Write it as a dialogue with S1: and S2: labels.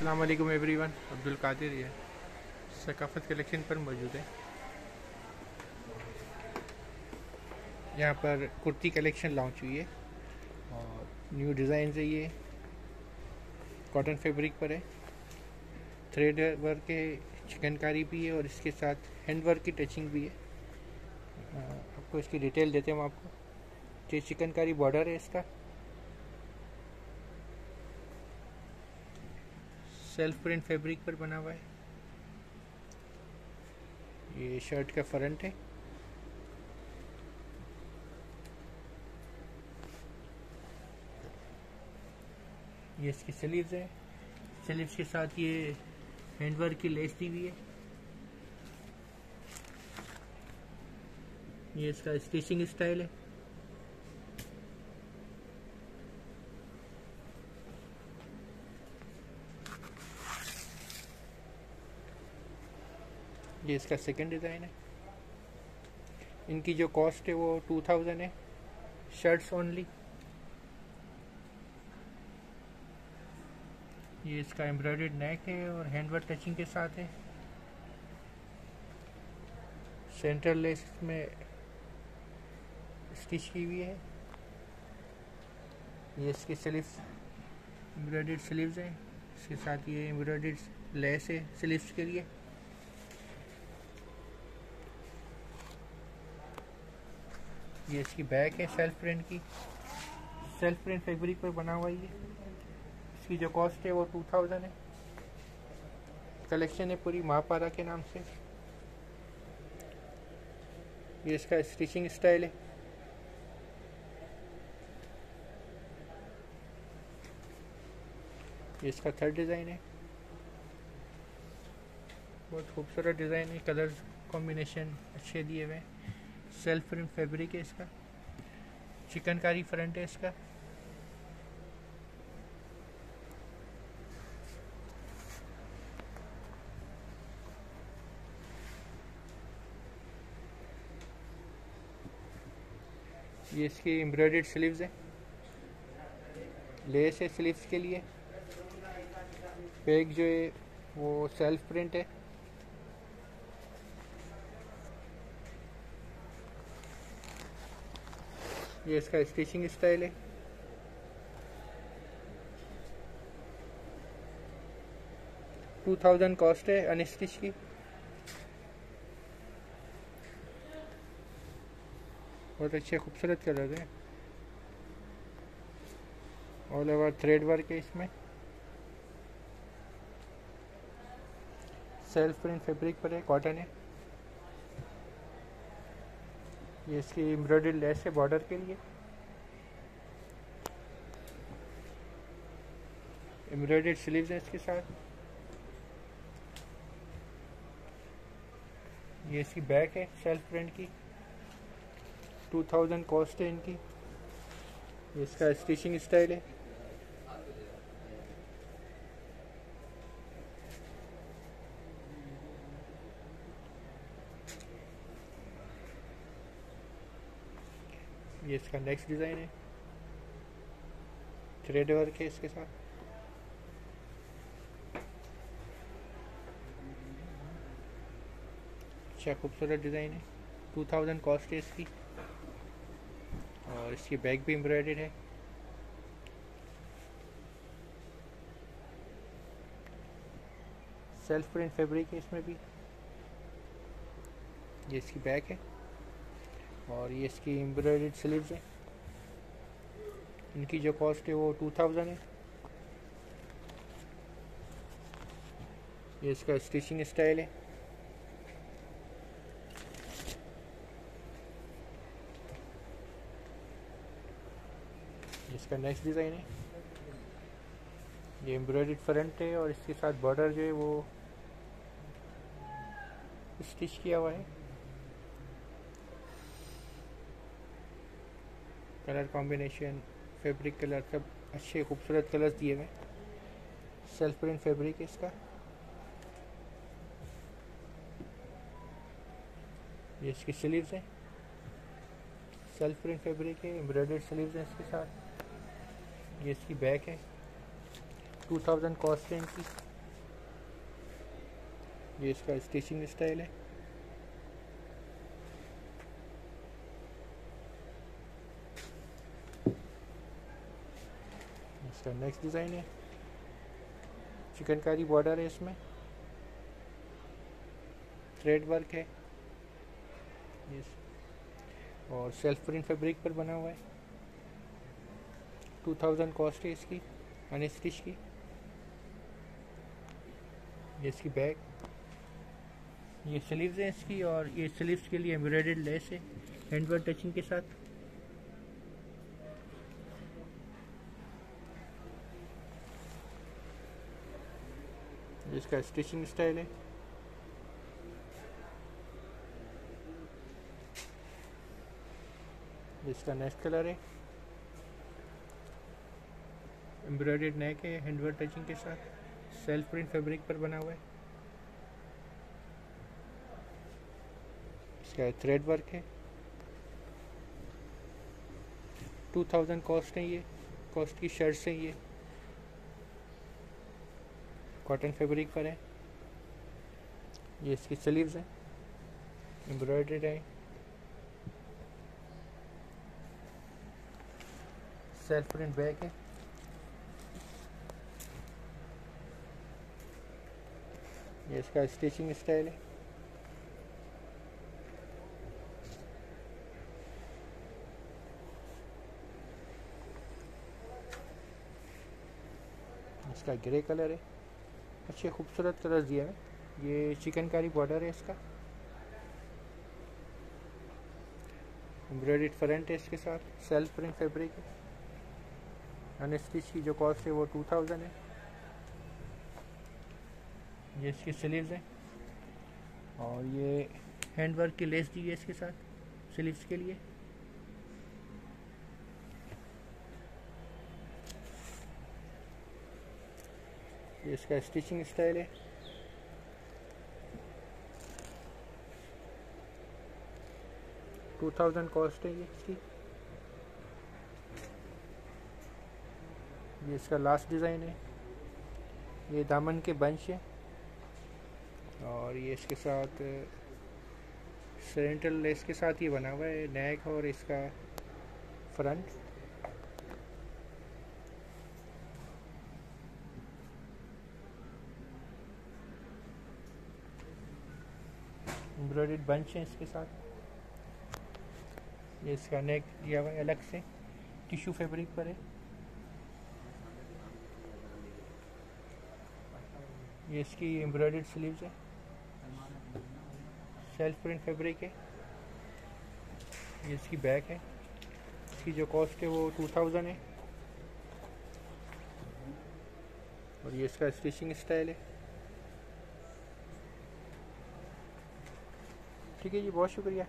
S1: अस्सलाम वालेकुम एवरीवन अब्दुल कादिर ये सकाफत कलेक्शन पर मौजूद है। यहाँ पर कुर्ती कलेक्शन लॉन्च हुई है और न्यू डिज़ाइन है ये। कॉटन फैब्रिक पर है। थ्रेड वर्क है चिकनकारी भी है और इसके साथ हैंड वर्क की टचिंग भी है। आपको इसकी डिटेल देते हैं हम आपको। ये चिकनकारी बॉर्डर है इसका। सेल्फ प्रिंट फैब्रिक पर बना हुआ है। ये शर्ट का फ्रंट है। ये इसकी स्लीव्स है। स्लीव्स के साथ ये हैंडवर्क की लेस दी हुई है। ये इसका स्टिचिंग स्टाइल है। ये इसका सेकंड डिज़ाइन है। इनकी जो कॉस्ट है वो टू थाउज़ेंड है। शर्ट्स ओनली ये इसका एम्ब्रॉयड नेक है और हैंडवर्क टचिंग के साथ है। सेंटर लेस में स्टिच की हुई है। ये इसकी स्लीव्स एम्ब्रॉयड स्लीव्स हैं। इसके साथ ये एम्ब्रॉयड लेस है स्लीव्स के लिए। ये इसकी बैक है सेल्फ प्रिंट की। सेल्फ प्रिंट फैब्रिक पर बना हुआ ये। इसकी जो कॉस्ट है वो टू थाउज़ेंड है। कलेक्शन है पूरी महापारा के नाम से। ये इसका स्टिचिंग स्टाइल है। ये इसका थर्ड डिज़ाइन है। बहुत खूबसूरत डिज़ाइन है। कलर कॉम्बिनेशन अच्छे दिए हुए हैं। सेल्फ प्रिंट फैब्रिक है इसका। चिकनकारी फ्रंट है इसका। ये इसकी एम्ब्रॉयड स्लीव्स है। लेस है स्लीव्स के लिए। पैक जो है वो सेल्फ प्रिंट है। ये इसका स्टिचिंग स्टाइल है। टू थाउज़ेंड कॉस्ट है अनस्टिच की। बहुत अच्छे खूबसूरत कलर है। ऑल ओवर थ्रेड वर्क है इसमें। सेल्फ प्रिंट फैब्रिक पर है कॉटन है। ये इसकी एम्ब्रॉयडरी लेस है बॉर्डर के लिए। एम्ब्रॉयडरी स्लीव है इसके साथ। ये इसकी बैक है सेल्फ प्रिंट की। 2000 कॉस्ट है इनकी। ये इसका स्टिचिंग स्टाइल है। ये इसका नेक्स्ट डिज़ाइन है। थ्रेड वर्क है इसके साथ। अच्छा खूबसूरत डिज़ाइन है। टू थाउज़ेंड कॉस्ट है इसकी। और इसकी बैग भी एम्ब्रॉयड है। सेल्फ प्रिंट फैब्रिक है इसमें भी। ये इसकी बैग है। और ये इसकी एम्ब्रॉयड स्लीव्स हैं। इनकी जो कॉस्ट है वो टू थाउज़ेंड है। ये इसका स्टिचिंग स्टाइल है। इसका नेक्स्ट डिज़ाइन है। ये एम्ब्रॉयड फ्रंट है और इसके साथ बॉर्डर जो है वो स्टिच किया हुआ है। कलर कॉम्बिनेशन फैब्रिक कलर, सब अच्छे खूबसूरत कलर्स दिए हुए सेल्फ प्रिंट फैब्रिक है इसका। ये इसकी स्लीव्स हैं। सेल्फ प्रिंट फैब्रिक है एम्ब्रॉयडर्ड स्लीव्स हैं इसके साथ। ये इसकी बैक है। 2000 कॉस्ट है इनकी। ये इसका स्टिचिंग स्टाइल है। इसका नेक्स्ट डिज़ाइन है। चिकनकारी बॉर्डर है इसमें। थ्रेड वर्क है। यस और सेल्फ प्रिंट फैब्रिक पर बना हुआ है। टू थाउज़ेंड कॉस्ट है इसकी अनस्टिच की। ये इसकी बैग ये स्लीव्स हैं इसकी, और ये स्लीव्स के लिए एम्ब्रॉयडेड लेस है। हैंडवर्क टचिंग के साथ। इसका स्टिचिंग स्टाइल है। इसका नेक्स्ट कलर है। एम्ब्रॉयडेड नेक है हैंडवर्क टचिंग के साथ। सेल्फ प्रिंट फैब्रिक पर बना हुआ है। इसका थ्रेड वर्क है। टू थाउज़ेंड कॉस्ट है ये। कॉस्ट की शर्ट्स हैं ये। कॉटन फैब्रिक पर है। ये इसकी स्लीव्स हैं। एम्ब्रॉयडर्ड है। सेल्फ प्रिंट बैक है। ये इसका स्टिचिंग स्टाइल है। इसका ग्रे कलर है। अच्छे खूबसूरत कलर दिया है। ये चिकनकारी बॉर्डर है इसका। एम्ब्रॉयड फ्रंट है इसके साथ। सेल्फ प्रिंट फैब्रिक है। अनस्टिच की जो कॉस्ट है वो टू थाउज़ेंड है। ये इसकी स्लीव्स हैं। और ये हैंड वर्क की लेस दी है इसके साथ। स्लीव्स के लिए। ये इसका स्टिचिंग स्टाइल है। टू थाउज़ेंड कॉस्ट है ये इसकी। ये इसका लास्ट डिज़ाइन है। ये दामन के बंच है। और ये इसके साथ सेंट्रल लेस के साथ ये बना हुआ है। नेक और इसका फ्रंट एम्ब्रॉयड बंच है इसके साथ। ये इसका नेक दिया हुआ है अलग से। टिश्यू फैब्रिक पर है। ये इसकी एम्ब्रॉयड स्लीव्स है। सेल्फ प्रिंट फैब्रिक है। ये इसकी बैक है। इसकी जो कॉस्ट है वो टू थाउज़ेंड है। और ये इसका स्टिचिंग स्टाइल है। ठीक है जी बहुत शुक्रिया।